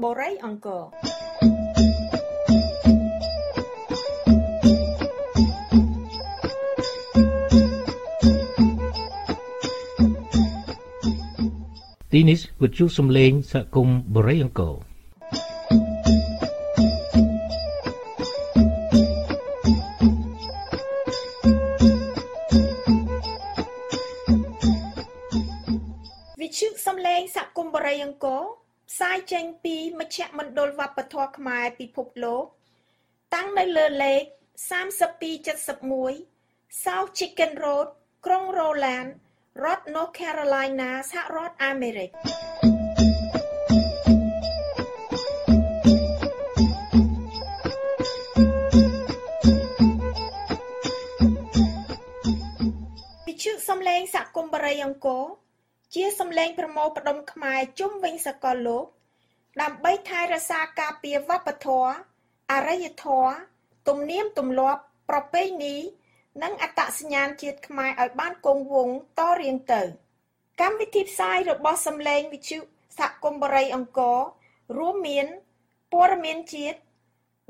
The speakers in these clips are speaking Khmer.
សំឡេងសហគមន៍បូរីអង្គរទីនេះវិទ្យុសំឡេងសហគមន៍បូរីអង្គរអង្គរផ្សាយចេញពីមជ្ឈមណ្ឌលវប្បធម៌ខ្មែរពិភពលោក តាំងនៅលើលេខ3271 South Chicken Road ក្រុង Roland រដ្ឋ North Carolina សហរដ្ឋអាមេរិកវិទ្យុសំឡេងសហគមន៍បរិយអង្គរ ជាសម្លេងប្រមូលផ្ដុំខ្មែរជុំវិញសកលលោក ដើម្បីថែរក្សាការពារវប្បធម៌អរិយធម៌ទំនៀមទម្លាប់ប្រពៃណីនិងអត្តសញ្ញាណជាតិខ្មែរឲ្យបានគង់វង្សតរៀងទៅ កម្មវិធីផ្សាយរបស់សម្លេងវិទ្យុសហគមន៍បរិយអង្គររួមមានព័ត៌មានជាតិ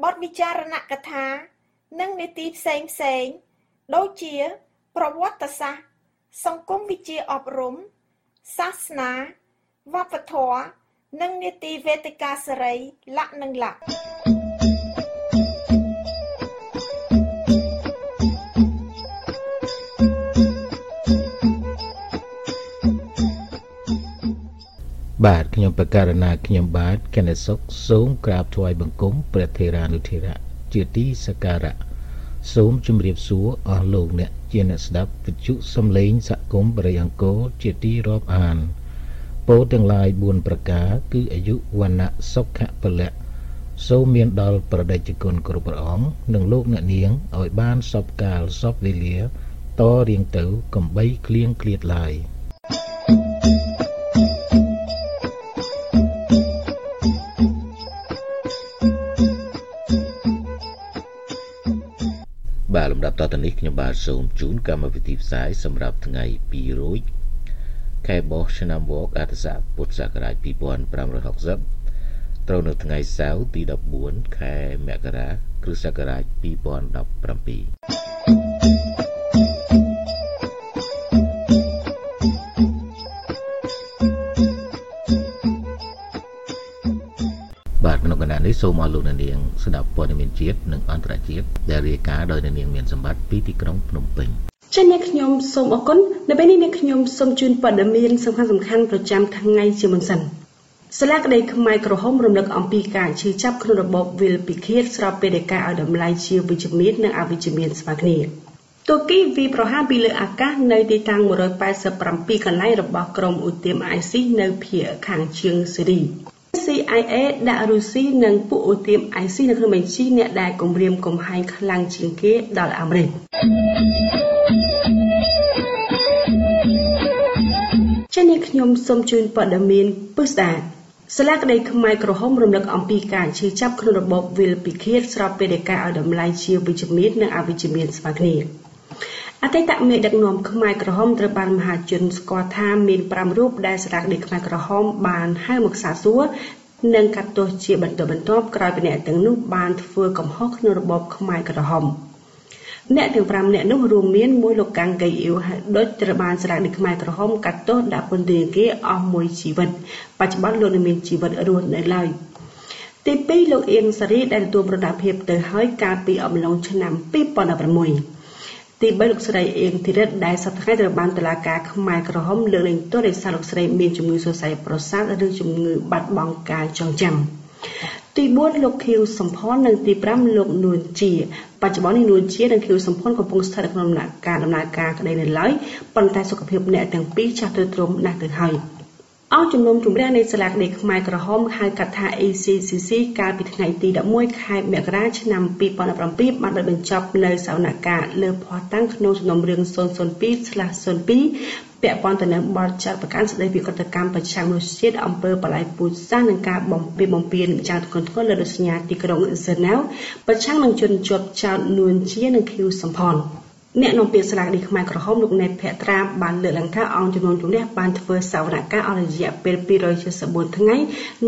បទវិចារណកថា និងនីតិផ្សេងផ្សេងដូចជា ប្រវត្តិសាស្ត្រសង្គមវិទ្យាអប់រំ សាសនាវប្បធម៌និងនីតិវេទិកាសេរីលក្ខនិងលក្ខបាទខ្ញុំបកករណាខ្ញុំបាទកណេសុកសូមក្រាបថ្វាយបង្គំព្រះធេរានុធេរៈជាទីសក្ការៈ សូមជម្រាបសួរអស់លោកអ្នកជាអ្នកស្ដាប់វិទ្យុសំឡេងសហគមន៍បរិយអង្គរជាទីរាប់អានពោលទាំងឡាយ4ប្រការគឺអាយុវណ្ណៈសុខៈពលៈសូមមានដល់ប្រដេជគុណគ្រប់ព្រះអង្គនិងលោកអ្នកនាងឲ្យបានសពកាលសពវេលាតរៀងទៅកំបីគ្លៀងគ្លៀតឡើយ។ បាទលំដាប់តទៅនេះខ្ញុំបាទសូមជូនកម្មវិធីផ្សាយសម្រាប់ថ្ងៃ2រោចខែបោះឆ្នាំវកអត្តស័កពុទ្ធសករាជ2560ត្រូវនៅថ្ងៃសៅរ៍ទី14ខែមករាគ្រិស្តសករាជ2017 នេះសូមអរលោកអ្នកនាងស្ដាប់ព័ត៌មានជាតិនិងអន្តរជាតិដែលរាយការណ៍ដោយអ្នកនាងមានសម្បត្តិពីទីក្រុងភ្នំពេញចា៎អ្នកខ្ញុំសូមអរគុណនៅពេលនេះអ្នកខ្ញុំសូមជូនព័ត៌មានសំខាន់សំខាន់ប្រចាំថ្ងៃជាមុនសិនសាលាក្តីខ្មែរក្រហមរំលឹកអំពីការឈឺចាប់ក្នុងរបបវិលពិឃាតស្របពេលដែលការឲ្យតម្លៃជាវិជ្ជមាននិងអវិជ្ជមានស្មើគ្នាទូគីវីប្រហារពីលើអាកាសនៅទីតាំង187កន្លែងរបស់ក្រុមឧទាម IC នៅភាគខាងជើងស៊េរី CIA ដាក់រុស្ស៊ីនិងពួកអូទាម IC នៅក្នុងបញ្ជីអ្នកដែលគំរាមកំហែងខ្លាំងជាងគេដល់អាមេរិកចា៎នេះខ្ញុំសូមជូនព័ត៌មានពិស្ដាសាលាក្តីខ្មែរក្រហមរំលឹកអំពីការឈឺចាប់ក្នុងរបបវិលពិឃាតស្របពេលដែលការឲ្យតម្លៃជាវិជ្ជមាននិងអវិជ្ជមានស្មើគ្នា អតីតមេដឹកនាំខ្មែរក្រហមត្រូវបានមហាជនស្គាល់ថាមាន5រូបដែលសាលាក្តីខ្មែរក្រហមបានហៅមកសាកសួរនិងកាត់ទោសជាបន្តបន្ទាប់ក្រោយពីអ្នកទាំងនោះបានធ្វើកំហុសក្នុងរបបខ្មែរក្រហមអ្នកទាំង5នាក់នោះរួមមានមួយលោកកាំងកៃអ៊ីវដុចត្រូវបានសាលាក្តីខ្មែរក្រហមកាត់ទោសដាក់ពន្ធនាគារអស់មួយជីវិតបច្ចុប្បន្នលោកនៅមានជីវិតរស់នៅឡើយទី2លោកអៀងសារីដែលទទួលប្រដាប់ភាពទៅហើយកាលពីអំឡុងឆ្នាំ2016 ទី3លោកស្រីអៀងធីរិតដែលសប្តាហ៍ត្រូវបានតុលាការខ្មែរក្រហមលើកលែងទោសដោយសារលោកស្រីមានជំងឺសរសៃប្រសាទឬជំងឺបាត់បង់ការចងចាំទី4លោកខៀវសំផននិងទី5លោកនួនជាបច្ចុប្បន្ននេះនួនជានិងខៀវសំផនកំពុងស្ថិតនៅក្នុងដំណាក់កាលដំណើរការក្តីនៅឡើយប៉ុន្តែសុខភាពអ្នកទាំងពីរចាស់ទ្រុឌទ្រោមណាស់ទៅហើយ។ អង្គជំនុំជម្រះនៃសាលាក្តីខ្មែរក្រហមហៅកាត់ថា ACCC កាលពីថ្ងៃទី11ខែមករាឆ្នាំ2017បានបិទបញ្ចប់នៅសវនកម្មលើភ័ស្តុតាងក្នុងសំណុំរឿង002/02ពាក់ព័ន្ធទៅនឹងបទចាត់ប្រកាន់ស្តីពីកតកម្មប្រឆាំងមនុស្សជាតិអំពើបលាយពូជសាសន៍និងការបំពេញបំពេញយ៉ាងធ្ងន់ធ្ងរលើរដ្ឋសញ្ញាទីក្រុងហ្សឺណែវប្រឆាំងនឹងជនជាប់ចោតនួនជានិងឃីវសំផន អ្នកនាំពាក្យស្លាកនេះខ្មែរក្រហមលោកណេតភក្ត្រាបានលើកឡើងថាអង្គចំនួនជំនះបានធ្វើសវនកម្មអស់រយៈពេល274ថ្ងៃ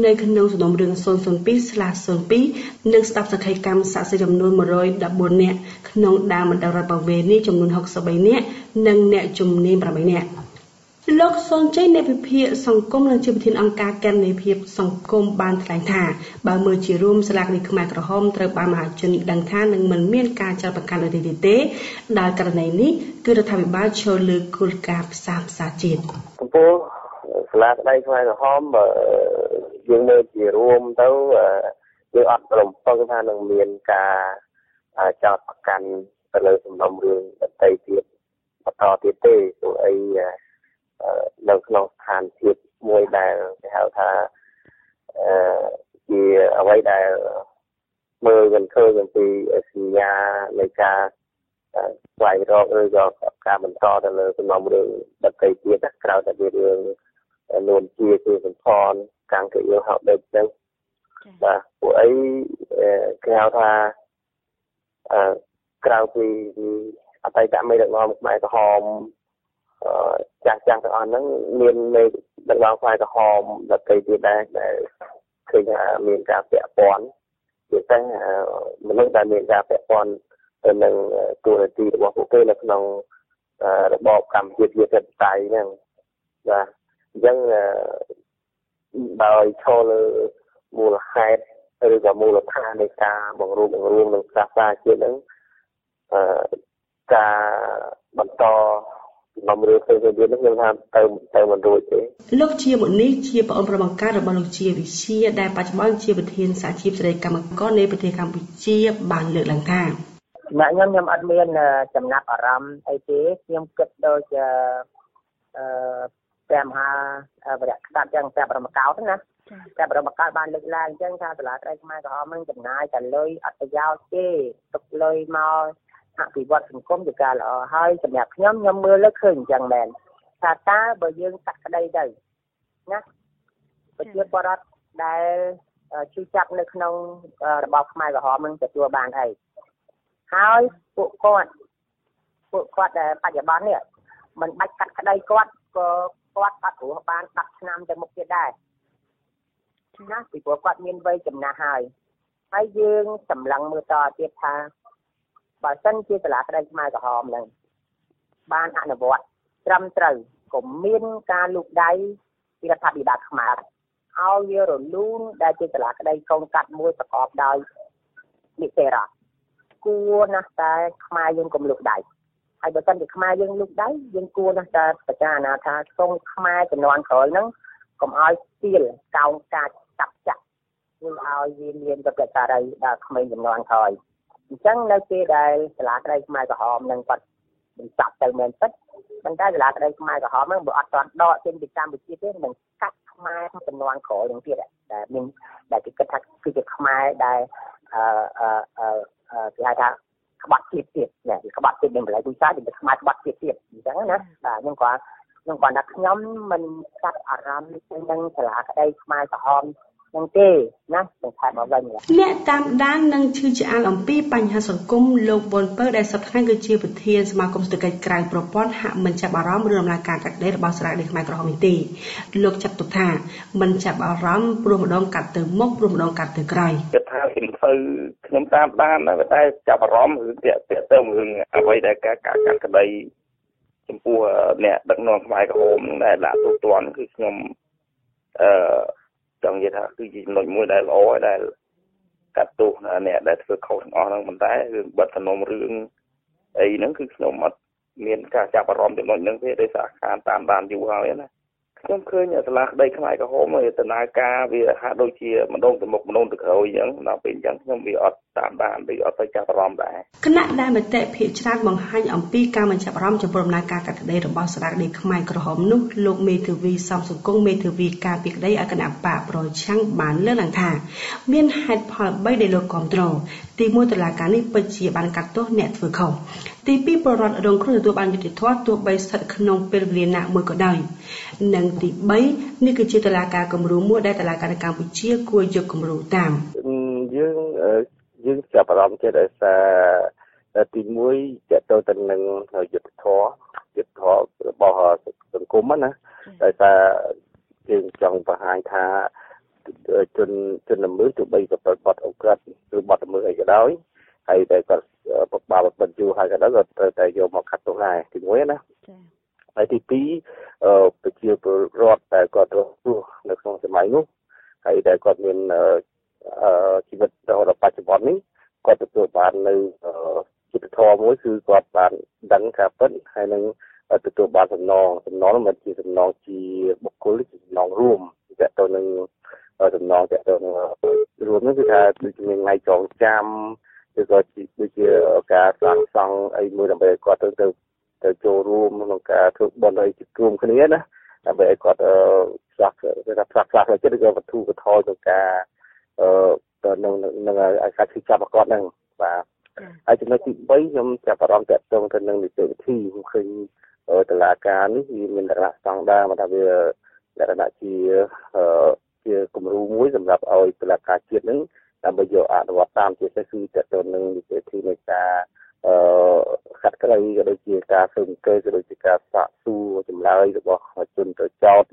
នៅក្នុងសំណុំរឿង002/02និងស្ដាប់សក្ខីកម្មសាក់សិចំនួន114នាក់ក្នុងដើមបណ្ដារដ្ឋបវេនីចំនួន63នាក់និងអ្នកជំនាញ8នាក់ លោកសុនជ័យនៃវិភាគសង្គមនិងជាប្រធានអង្គការកែននៃភាពសង្គមបានថ្លែងថាបើមើលជារួមស្លាកនេះខ្មែរក្រហមត្រូវបានមហាជនដឹងថានឹងមិនមានការចោទប្រកាន់លើទីទេដោយករណីនេះគឺរដ្ឋាភិបាលឈលលើគោលការណ៍ផ្សាផ្សាជាតិចំពោះស្លាកដៃខ្មែរក្រហមយើងមើលជារួមទៅយើងអត់រំពឹងថានឹងមានការចោទប្រកាន់ទៅលើសំណុំរឿងដតីទៀតបន្តទៀតទេព្រោះអី នៅក្នុងស្ថានភាពមួយដែលគេហៅថាអឺជាអ្វីដែលមើលមិនឃើញអំពីសញ្ញានៃការស្វែងរកឬក៏ការបន្តទៅលើសំណុំរឿងដតីទៀតក្រៅតែពីរឿងនួនជាគឺសំផនកាំងកិយោហៅដេចហ្នឹងបាទពួកអីគេហៅថាអឺក្រៅពីអតីតមេដឹកនាំខ្មែរក្រហម ចាស់ចាស់ទាំងអស់ហ្នឹងមានមេដឹកនាំផ្នែកក្រហមដទៃទៀតដែរដែលឃើញថាមានការពាក់ព័ន្ធជាពិសេសមនុស្សដែលមានការពាក់ព័ន្ធទៅនឹងទូនាទីរបស់ពួកគេនៅក្នុងរបបកម្ពុជាប្រជាធិបតេយ្យហ្នឹងបាទអញ្ចឹងដោយឈលលើមូលហេតុឬក៏មូលដ្ឋាននៃការបង្រួបបង្រួមនឹងសាសនាជាតិហ្នឹងការបន្ត បំរើផ្សេងៗទៀតខ្ញុំថាទៅទៅមិនរួចទេលោកជាមុនីជាប្អូនប្រុសបង្កើតរបស់លោកជាវិជាដែលបច្ចុប្បន្នជាប្រធានសហជីពសេរីកម្មករនៃប្រទេសកម្ពុជាបានលើកឡើងថាសម្រាប់ខ្ញុំខ្ញុំអត់មានចំណាប់អារម្មណ៍អីទេខ្ញុំគិតដូចអឺព្រះមហាវរៈក្សត្រចឹងព្រះបរមកោដ្ឋណាព្រះបរមកោដ្ឋបានលើកឡើងអញ្ចឹងថាសាលាក្តីខ្មែរក្រហមនឹងចំណាយតែលុយអត់ប្រយោជន៍ទេទុកលុយមក អភិវឌ្ឍសង្គមជាការល្អហើយសម្រាប់ខ្ញុំខ្ញុំមើលលើឃើញអញ្ចឹងមែនថាតើបើយើងកាត់ក្តីទៅណាប្រជាពលរដ្ឋដែលជឿចាប់នៅក្នុងរបបខ្មែរក្រហមនឹងទទួលបានអីហើយពួកគាត់ពួកគាត់ដែលបច្ចុប្បន្ននេះមិនបាច់កាត់ក្តីគាត់ក៏គាត់អត់រស់បាន10ឆ្នាំទៅមុខទៀតដែរណាពីព្រោះគាត់មានវ័យចំណាស់ហើយហើយយើងសម្លឹងមើលតទៀតថា បើសិនជាសាលាក្តីខ្មែរក្រហមនឹងបានអនុវត្តត្រឹមត្រូវកុំមានការលូកដៃពីរដ្ឋាភិបាលខ្មែរឲ្យវារលូនដែលជាសាលាក្តីកូនកាត់មួយប្រកបដោយនិសេរៈគួរណាស់តែខ្មែរយើងកុំលូកដៃហើយបើសិនជាខ្មែរយើងលូកដៃយើងគួរណាស់តែពិចារណាថាសូមខ្មែរចំនួនក្រោយហ្នឹងកុំឲ្យស្ទៀលកោងកាចចាប់ចាក់ធ្វើឲ្យវាមានប្រតិសារីដល់ក្មេងចំនួនក្រោយ អញ្ចឹងនៅពេលដែលសាលាក្តីខ្មែរក្រហមនឹងគាត់បញ្ចប់ទៅមែនពិតប៉ុន្តែសាលាក្តីខ្មែរក្រហមហ្នឹងបើអត់ទាន់ដកចេញពីកម្ពុជាទេនឹងកាត់ខ្មែរចំនួនក្រោយនឹងទៀតដែលមានដែលគេគិតថាគឺជាខ្មែរដែលអឺអឺគេហៅថាក្បត់ជាតិទៀតណាក្បត់ជាតិនឹងបល័យវិសាជាខ្មែរក្បត់ជាតិទៀតអញ្ចឹងណាបាទខ្ញុំគាត់ខ្ញុំគាត់ថាខ្ញុំមិនកាត់អារម្មណ៍នឹងសាលាក្តីខ្មែរក្រហម នឹងទេណានឹងខែមកវិញអ្នកតាមដាននិងឈឺឆ្អាលអំពីបញ្ហាសង្គមលោកវុនពើដែលសប្តាហ៍គឺជាប្រធានសមាគមសេដ្ឋកិច្ចក្រៅប្រព័ន្ធហាក់មិនចាប់អារម្មណ៍រឿងដំណើរការកាត់ដេររបស់ស្រាដីខ្មែរក្រហមនេះទេលោកចាត់ទុកថាមិនចាប់អារម្មណ៍ព្រោះម្ដងកាត់ទៅមុខព្រោះម្ដងកាត់ទៅក្រោយគិតថាខ្ញុំទៅខ្ញុំតាមដានតែចាប់អារម្មណ៍រឿងតាក់តាក់ទៅរឿងអ្វីដែលការកាត់ក្តីចំពោះអ្នកដឹកនាំខ្មែរក្រហមដែលដាក់ទូទាត់គឺខ្ញុំអឺ ចង់និយាយថាគឺជាចំណុចមួយដែលល្អដែលកាត់ទោសអ្នកដែលធ្វើខុសទាំងអស់ហ្នឹងប៉ុន្តែរឿងបិទសំណុំរឿងអីហ្នឹងគឺខ្ញុំអត់មានការចាប់អារម្មណ៍ចំណុចហ្នឹងទេដោយសារការតាមដានយូរហើយណា ខ្ញុំឃើញសាលាក្តីខ្មែរក្រហមដំណើរការវាហាក់ដូចជាម្ដងទៅមុខម្ដងទៅក្រោយអញ្ចឹងដល់ពេលអញ្ចឹងខ្ញុំវាអត់តាមដានឬអត់ទៅចាប់អារម្មណ៍ដែរគណៈដែលមតិភាគច្រើនបង្ហាញអំពីការមិនចាប់អារម្មណ៍ចំពោះដំណើរការកាត់ក្តីរបស់សាលាក្តីខ្មែរក្រហមនោះលោកមេធាវីសំសង្គមមេធាវីការពីក្តីឲ្យគណៈបកប្រឆាំងបានលើកឡើងថា មានហេតុផល3ដែលលោកគ្រប់គ្រងទី1តឡាការនេះពិតជាបានកាត់ទោសអ្នកធ្វើខុសទី2ប្រវត្តិរងគ្រោះទទួលបានយុត្តិធម៌ទោះបីស្ថិតក្នុងពេលវេលាណាមួយក៏ដោយនិងទី3នេះគឺជាតឡាការគំរូមួយដែលតឡាការនៅកម្ពុជាគួរយកគំរូតាមយើងយើងចាប់អារម្មណ៍ទៀតដោយសារទី1តទៅទៅនឹងយុទ្ធធរយុទ្ធធររបស់សង្គមណាដោយសារយើងចង់បង្ហាញថាជនជនល្មើសទោះបីក៏ប្រព្រឹត្តអក្រិតឬបទល្មើសអីក៏ដោយហើយតែគាត់ បបាបបិទយូរហើយក៏ដោយក៏ត្រូវតែយកមកខាត់ទោសដែរទី1ណាចា៎ហើយទី2អឺប្រជាពលរដ្ឋដែលគាត់រស់នៅក្នុងសម័យនោះហើយដែលគាត់មានអឺជីវិតរហូតដល់បច្ចុប្បន្ននេះគាត់ទទួលបាននៅចិត្តធម៌មួយគឺគាត់បានដឹងការពិតហើយនឹងទទួលបានសំណងសំណងមិនជាសំណងជាបុគ្គលជាសំណងរួមតទៅនឹងសំណងតទៅនឹងរួមនោះគឺថាដូចជាថ្ងៃចងចាំ ឬក៏ដូចជាការសាងសង់អីមួយដើម្បីឲ្យគាត់ទៅទៅទៅចូលរួមក្នុងការធ្វើបុណ្យឲ្យជុំគ្នាណាដើម្បីឲ្យគាត់ផ្លាស់គឺថាផ្លាស់ផ្លាស់ចិត្តឬក៏វត្ថុវត្ថុក្នុងការអឺនឹងនឹងឲ្យកាត់ពីចាប់គាត់ហ្នឹងបាទហើយចំណុចទី3ខ្ញុំចាប់អារម្មណ៍តាក់ទងទៅនឹងនីតិវិធីខ្ញុំឃើញតឡាការនេះវាមានលក្ខណៈស្តង់ដារមកថាវាលក្ខណៈជាជាគំរូមួយសម្រាប់ឲ្យតឡាការជាតិនឹង ដើម្បីយកអនុវត្តតាមជាពិសេសគឺតទៅនឹងនីតិវិធីនៃការអឺខាត់ក្តីក៏ដូចជាការស៊ើបអង្កេតក៏ដូចជាការសាកសួរចម្លើយរបស់ជនទៅចោត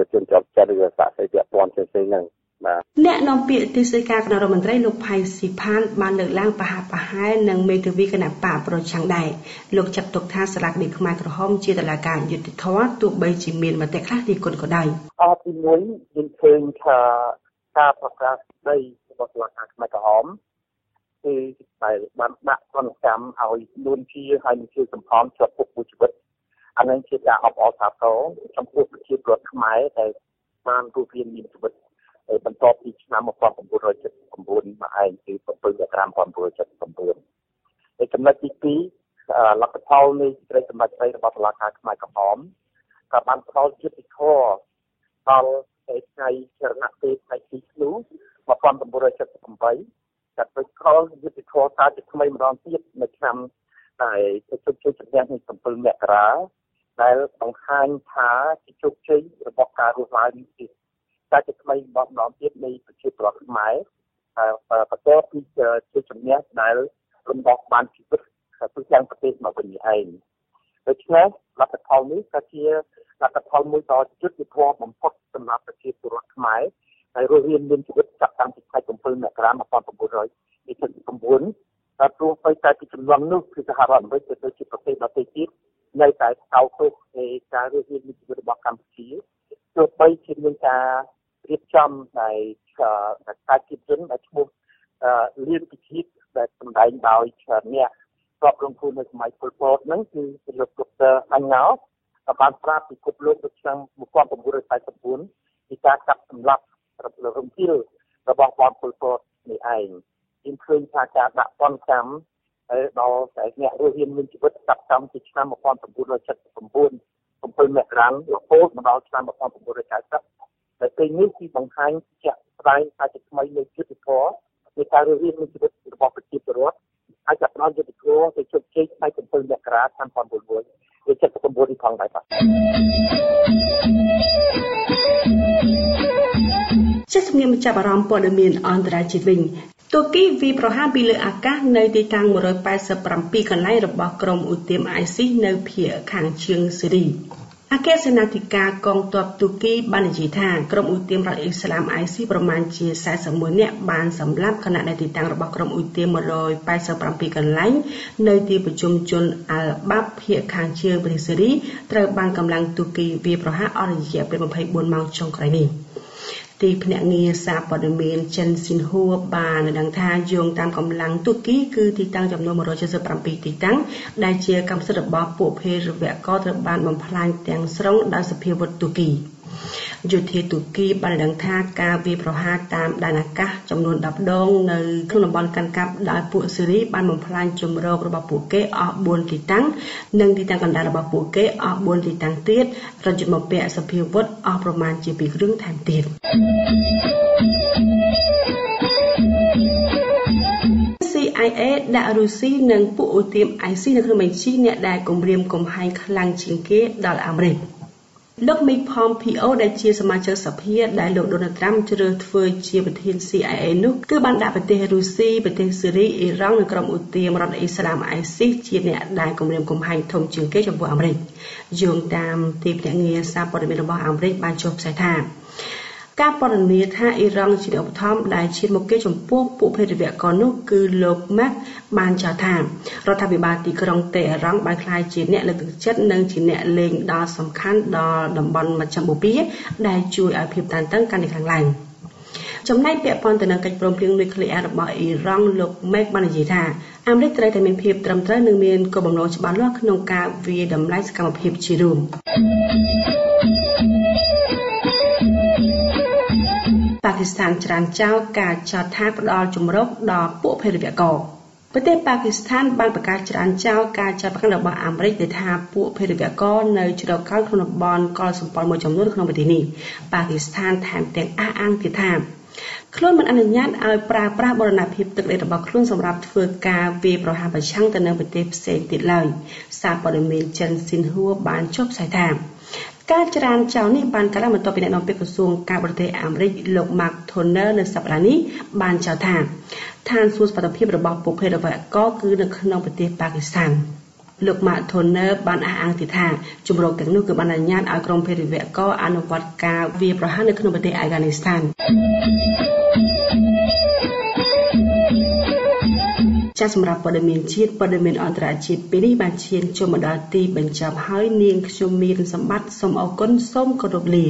ឬជនជាប់ចិត្តឬសាកសីពាក់ព័ន្ធផ្សេងៗហ្នឹងបាទអ្នកនាំពាក្យទីស្តីការគណៈរដ្ឋមន្ត្រីលោកផៃស៊ីផានបានលើកឡើងបហាបហែនិងមេធាវីគណៈបកប្រឆាំងដែរលោកចាត់ទុកថាសាលាក្តីខ្មែរក្រហមជាតឡាការយុតិធធទោះបីជាមានមតិខ្លះទីគុណក៏ដោយអទី1យើងឃើញថាការប្រកាសស្ដី របស់សាលាការខ្មែរក្រហមគឺតែបានដាក់ទណ្ឌកម្មឲ្យនួនជាហើយនឹងជាសំផនជាប់គុកមួយជីវិតអានឹងជាការអបអរសាទរចំពោះប្រជាពលរដ្ឋខ្មែរដែលបានរស់រានមានជីវិតបន្ទាប់ពីឆ្នាំ1979មកឯងគឺ7មករា1979ហើយចំណុចទី2លទ្ធផលនៃសេចក្តីសម្រេចស្ដីរបស់តុលាការខ្មែរក្រហមក៏បានផ្ដល់យុត្តិធម៌ដល់ថ្ងៃចរណពេលថ្ងៃទីធ្នូ 1978តែពេលក្រោយយុត្តិធម៌តើជាថ្មីម្ដងទៀតនៅឆ្នាំតែជោគជ័យជំនះនៃ7មករាដែលបង្ហាញថាជាជោគជ័យរបស់ការរស់ឡើងនេះតែជាថ្មីម្ដងទៀតនៃប្រជាប្រដ្ឋខ្មែរបន្ទាប់ពីជាជំនះដែលរំដោះបានជីវិតទូទាំងប្រទេសមកវិញឯងដូច្នេះលទ្ធផលនេះក៏ជាលទ្ធផលមួយដ៏យុត្តិធម៌បំផុតសម្រាប់ប្រជាពលរដ្ឋខ្មែរ ហើយរស់រានមានជីវិតចាប់តាំងពីខែ7មករា1929តែព្រោះទៅតែពីចំនួននោះគឺសហរដ្ឋអាមេរិកទៅជាប្រទេសដទៃទៀតនៅតែស្កោតទោសនៃការរស់រានមានជីវិតរបស់កម្ពុជាទោះបីជាមានការរៀបចំនៃការគិតជនដែលឈ្មោះលៀនពិធីដែលសម្ដែងដោយអ្នកស្របរងភូមិនៅសម័យពលពតហ្នឹងគឺលោកដុកទ័រអញ្ញោបានប្រាប់ពិភពលោកនៅឆ្នាំ1949ពីការកាប់សម្លាប់ រំភាលរបស់បងពលពតនេះឯងយើងឃើញថាការដាក់ពន្ធកម្មហើយដល់តែអ្នករស់រានមានជីវិតចាប់តាំងពីឆ្នាំ1979 7មករារហូតមកដល់ឆ្នាំ1990តែពេលនេះគឺបង្ហាញជាក់ស្ដែងថាជាថ្មីនៃយុទ្ធធរនៃការរស់រានមានជីវិតរបស់ប្រជាពលរដ្ឋហើយចាប់ដល់យុទ្ធធរទៅជោគជ័យថ្ងៃ7មករាឆ្នាំ1979វា79នេះផងដែរបាទ ជាជំនាញចាប់អារម្មណ៍ព័ត៌មានអន្តរជាតិវិញទូគីវាប្រហារពីលើអាកាសនៅទីតាំង187កន្លែងរបស់ក្រុមឧទាម ISIS នៅភាគខាងជើងស៊េរីអគ្គសេនាធិការកងទ័ពទូគីបាននិយាយថាក្រុមឧទាមរដ្ឋអ៊ីស្លាម ISIS ប្រមាណជា41នាក់បានសម្លាប់ខណៈដែលទីតាំងរបស់ក្រុមឧទាម187កន្លែងនៅទីប្រជុំជនអាល់បាប់ភាគខាងជើងប្រទេសស៊េរីត្រូវបានកម្លាំងទូគីវាប្រហារអស់រយៈពេល24ម៉ោងចុងក្រោយនេះ។ ទីភ្នាក់ងារសារព័ត៌មានចិនស៊ីនហួរបានដឹងថាយោងតាមកម្លាំងទូគីគឺទីតាំងចំនួន177ទីតាំងដែលជាកម្មសិទ្ធិរបស់ពួកភេរវករត្រូវបានបំផ្លាញទាំងស្រុងដោយសភាវុធទូគី យោធាទូគីបានដឹងថាការវាយប្រហារតាមដែនអាកាសចំនួន10ដងនៅក្នុងតំបន់កាន់កាប់ដោយពួកស៊េរីបានបំផ្លាញជំរករបស់ពួកគេអស់4ទីតាំងនិងទីតាំងកណ្ដាលរបស់ពួកគេអស់4ទីតាំងទៀតរយុទ្ធមកពាក់សភាវុធអស់ប្រមាណជា2គ្រឿងថែមទៀត CIA ដាក់រុស្ស៊ីនិងពួកអូទៀម IC នៅក្នុងបញ្ជីអ្នកដែលគម្រាមកំហែងខ្លាំងជាងគេដល់អាមេរិក។ លោក Mike Pompeo ដែលជាសមាជិកសភាដែលលោក Donald Trump ជ្រើសធ្វើជាប្រធាន CIA នោះគឺបានដាក់ប្រទេសរុស្ស៊ីប្រទេសស៊េរីអ៊ីរ៉ង់និងក្រុមឧទាមរដ្ឋអ៊ីស្លាម ISIS ជាអ្នកដែលគម្រាមកំហែងធំជាងគេចំពោះអាមេរិកយោងតាមទីភ្នាក់ងារសារព័ត៌មានរបស់អាមេរិកបានចុះផ្សាយថា ការពណ៌នាថាអ៊ីរ៉ង់ជាឧបត្ថម្ភដែលឈានមុខគេចំពោះពួកភេរវករនោះគឺលោក Mark បានចោទថារដ្ឋាភិបាលទីក្រុងតេហេរ៉ង់បានក្លាយជាអ្នកលើកទឹកចិត្តនិងជាអ្នកលេងដ៏សំខាន់ដល់តំបន់មជ្ឈមបូព៌ាដែលជួយឲ្យភាពតានតឹងកាន់តែខ្លាំងឡើងចំណែកពាក់ព័ន្ធទៅនឹងកិច្ចព្រមព្រៀងនុយក្លេអ៊ែររបស់អ៊ីរ៉ង់លោក Meg បាននិយាយថាអាមេរិកត្រូវតែមានភាពត្រឹមត្រូវនិងមានគោលបំណងច្បាស់លាស់ក្នុងការវាយតម្លៃសកម្មភាពជារួម ប៉ាគីស្ថានច្រានចោលការចោទថាផ្ដាល់ជំរកដល់ពួកភេរវករប្រទេសប៉ាគីស្ថានបានប្រកាសច្រានចោលការចាប់ប្រកាន់របស់អាមេរិកដែលថាពួកភេរវករនៅជ្រកកោនក្នុងតំបន់កលសម្ព័ន្ធមួយចំនួនក្នុងប្រទេសនេះប៉ាគីស្ថានថែមទាំងអះអាងទៀតថាខ្លួនមិនអនុញ្ញាតឲ្យប្រើប្រាស់បរណភាពទឹកដីរបស់ខ្លួនសម្រាប់ធ្វើការវាយប្រហារប្រឆាំងទៅនឹងប្រទេសផ្សេងទៀតឡើយសារព័ត៌មានចិនស៊ីនហួរបានចុះផ្សាយថា ការច្រានចោលនេះបានកើតឡើងបន្ទាប់ពីអ្នកនាំពាក្យក្រសួងការបរទេសអាមេរិកលោក Mark Toner នៅសប្តាហ៍នេះបានចោទថាឋានសួគ៌សុវត្ថិភាពរបស់ពួកភេរវករគឺនៅក្នុងប្រទេសប៉ាគីស្ថានលោក Mark Toner បានអះអាងទៀតថាជំរកទាំងនោះគឺបានអនុញ្ញាតឲ្យក្រុមភេរវករអនុវត្តការវាយប្រហារនៅក្នុងប្រទេសអាហ្គានីស្ថាន ចាសសម្រាប់ព័ត៌មានជាតិព័ត៌មានអន្តរជាតិពេលនេះបានឈានចូលមកដល់ទីបញ្ចប់ហើយនាងខ្ញុំមានសម្បត្តិសូមអរគុណសូមគោរពលា